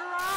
Oscar